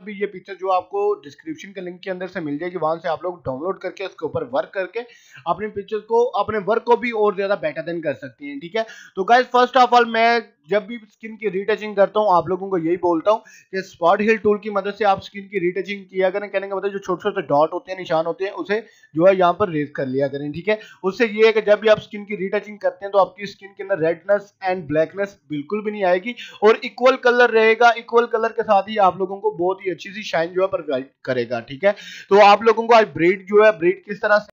पर भी ये पिक्चर जो आपको डिस्क्रिप्शन के लिंक के अंदर से मिल जाएगी, वहाँ से आप लोग डाउनलोड करके, उसके ऊपर वर्क करके अपने पिक्चर को, अपने वर्क को भी और ज़्यादा बेटर देन कर सकते हैं, ठीक है? तो गाइज़ फ़र्स्ट ऑफ़ ऑल मैं जब भी स्किन की रीटचिंग करता हूँ, आप लोगों को यही बोलता हूँ कि स्पॉट हिल टूल की मदद से आप स्किन की रीटचिंग किया करें। कहने का मतलब जो छोटे छोटे डॉट होते हैं, निशान होते हैं, उसे जो है यहाँ पर रेज कर लिया करें, ठीक है? उससे ये है कि जब भी आप स्किन की रीटचिंग करते हैं तो आपकी स्किन के अंदर रेडनेस एंड ब्लैकनेस बिल्कुल भी नहीं आएगी और इक्वल कलर रहेगा। इक्वल कलर के साथ ही आप लोगों को बहुत ही अच्छी सी शाइन जो है प्रोवाइड करेगा, ठीक है? तो आप लोगों को आज ब्रेड जो है ब्रेड किस तरह